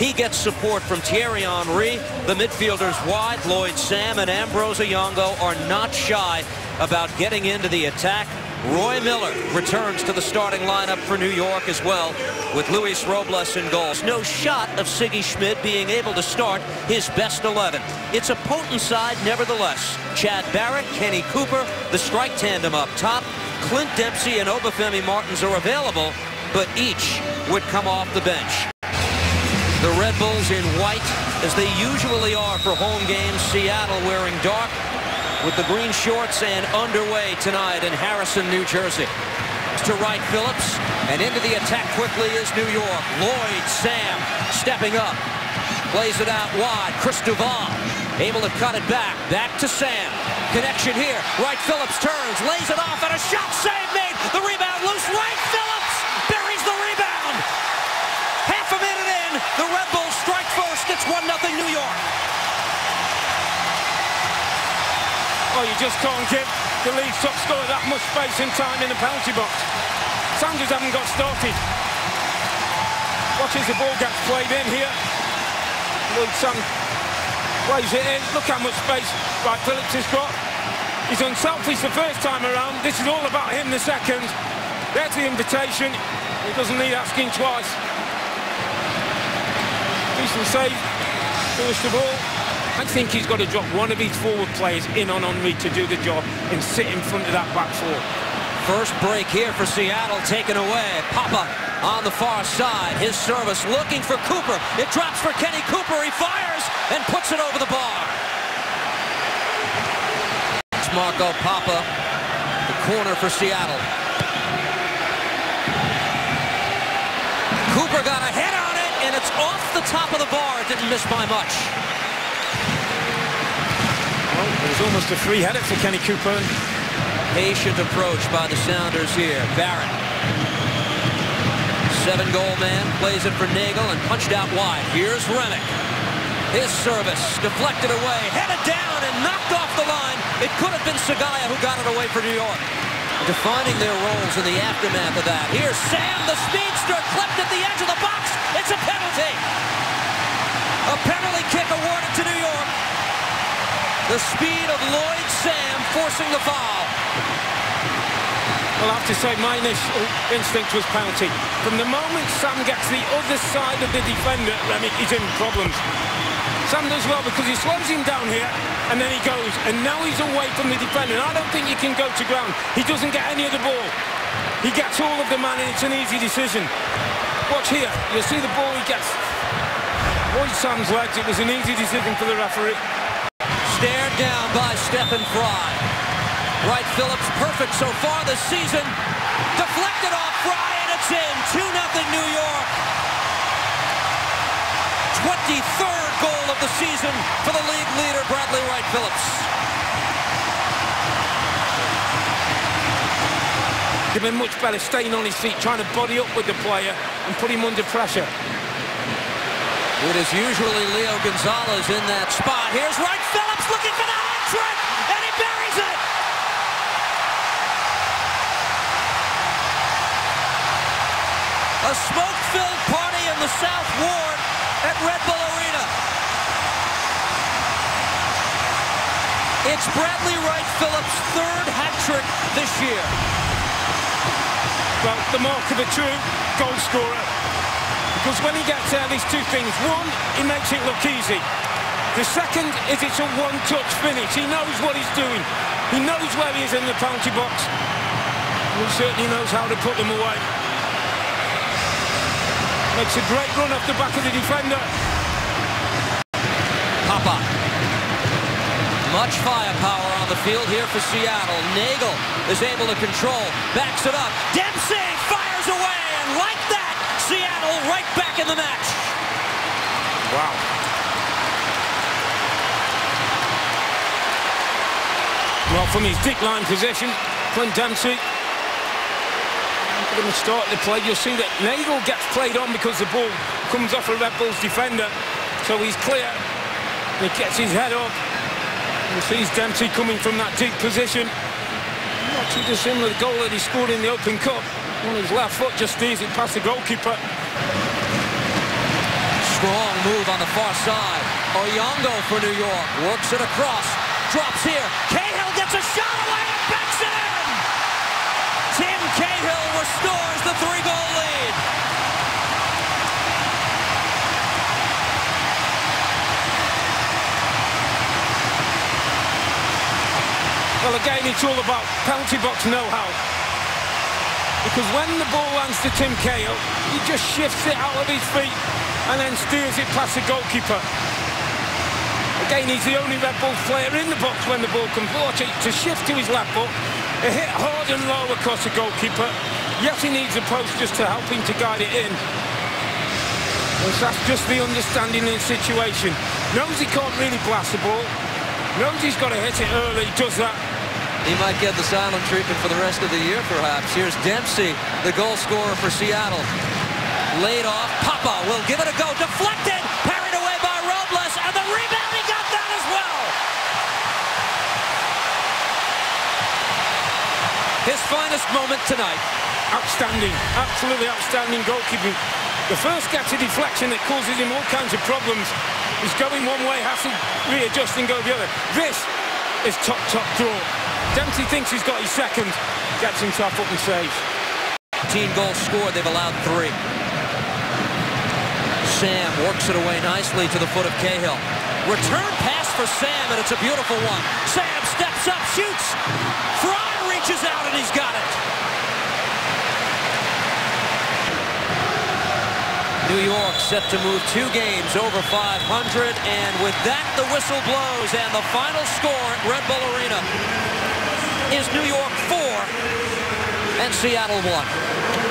He gets support from Thierry Henry. The midfielders wide, Lloyd Sam and Ambrose Oyongo are not shy about getting into the attack. Roy Miller returns to the starting lineup for New York as well with Luis Robles in goals. No shot of Sigi Schmid being able to start his best 11. It's a potent side nevertheless. Chad Barrett, Kenny Cooper, the strike tandem up top. Clint Dempsey and Obafemi Martins are available, but each would come off the bench. The Red Bulls in white, as they usually are for home games. Seattle wearing dark with the green shorts and underway tonight in Harrison, New Jersey. To Wright Phillips, and into the attack quickly is New York. Lloyd Sam stepping up. Plays it out wide. Chris Duvall able to cut it back. Back to Sam. Connection here. Wright Phillips turns, lays it off, and a shot save made. The rebound loose. Wright Phillips buries the rebound. Half a minute in, the Red Bulls strike first. It's 1-0 New York. Oh, you just can't give the league top scorer that much space and time in the penalty box. Sounders haven't got started. Watch as the ball gets played in here. Lloyd Sam plays it in. Look how much space Wright Phillips has got. He's unselfish the first time around. This is all about him the second. There's the invitation. He doesn't need asking twice. Decent save. First of all. I think he's got to drop one of his forward players in on Henry to do the job and sit in front of that back four. First break here for Seattle taken away. Pappa on the far side. His service looking for Cooper. It drops for Kenny Cooper. He fires and puts it over the bar. It's Marco Pappa. The corner for Seattle. Cooper got a head on it, and it's off the top of the bar. It didn't miss by much. It was almost a free header for Kenny Cooper. Patient approach by the Sounders here. Barrett. Seven-goal man plays it for Neagle and punched out wide. Here's Remick. His service deflected away, headed down and knocked off the line. It could have been Sekagya who got it away for New York. Defining their roles in the aftermath of that. Here's Sam, the speedster, clipped at the edge of the box. It's a penalty. A penalty kick awarded to New York. The speed of Lloyd Sam forcing the foul. Well, I have to say, my initial instinct was penalty. From the moment Sam gets the other side of the defender, Remick is in problems. Sam does well because he slows him down here, and then he goes, and now he's away from the defender. And I don't think he can go to ground. He doesn't get any of the ball. He gets all of the man, and it's an easy decision. Watch here. You'll see the ball he gets. Lloyd Sam's legs. It was an easy decision for the referee down by Stefan Frei. Wright Phillips perfect so far this season. Deflected off Frei and it's in. 2-0 New York. 23rd goal of the season for the league leader Bradley Wright Phillips. He'd been much better staying on his feet, trying to body up with the player and put him under pressure. It is usually Leo Gonzalez in that spot. Here's Wright Phillips looking for the hat trick, and he buries it. A smoke-filled party in the South Ward at Red Bull Arena. It's Bradley Wright Phillips' third hat trick this year. Well, the mark of a true goal scorer. Because when he gets there, these two things. One, he makes it look easy. The second is it's a one-touch finish. He knows what he's doing. He knows where he is in the penalty box. He certainly knows how to put them away. Makes a great run off the back of the defender. Pappa. Much firepower on the field here for Seattle. Neagle is able to control. Backs it up. Dempsey fires away. And like that, Seattle right back in the match. Wow. Well, from his deep line position, Clint Dempsey going to start the play. You'll see that Neagle gets played on because the ball comes off a Red Bulls defender. So he's clear. He gets his head up. You sees Dempsey coming from that deep position. Not too dissimilar to the goal that he scored in the Open Cup. On his left foot, just easy past the goalkeeper. Strong move on the far side. Oyongo for New York. Works it across. Drops here. Cahill gets a shot away and backs it in! Tim Cahill restores the three-goal lead. Well, again, it's all about penalty box know-how. Because when the ball lands to Tim Cahill, he just shifts it out of his feet and then steers it past the goalkeeper. Again, he's the only Red Bull player in the box when the ball comes forward to, to shift to his left foot, a hit hard and low across the goalkeeper. Yes, he needs a post just to help him to guide it in. But that's just the understanding in the situation. Knows he can't really blast the ball. Knows he's got to hit it early, does that. He might get the silent treatment for the rest of the year, perhaps. Here's Dempsey, the goal scorer for Seattle. Laid off. Pappa will give it a go. Deflected. Parried away by Robles. And the rebound, he got that as well. His finest moment tonight. Outstanding. Absolutely outstanding goalkeeping. The first gets a deflection that causes him all kinds of problems. He's going one way, has to readjust and go the other. This is top, top draw. Dempsey thinks he's got his second. Gets himself up and saves. 15 goals scored. They've allowed three. Sam works it away nicely to the foot of Cahill. Return pass for Sam, and it's a beautiful one. Sam steps up, shoots. Frei reaches out, and he's got it. New York set to move two games over 500, and with that, the whistle blows, and the final score at Red Bull Arena is New York 4 and Seattle 1.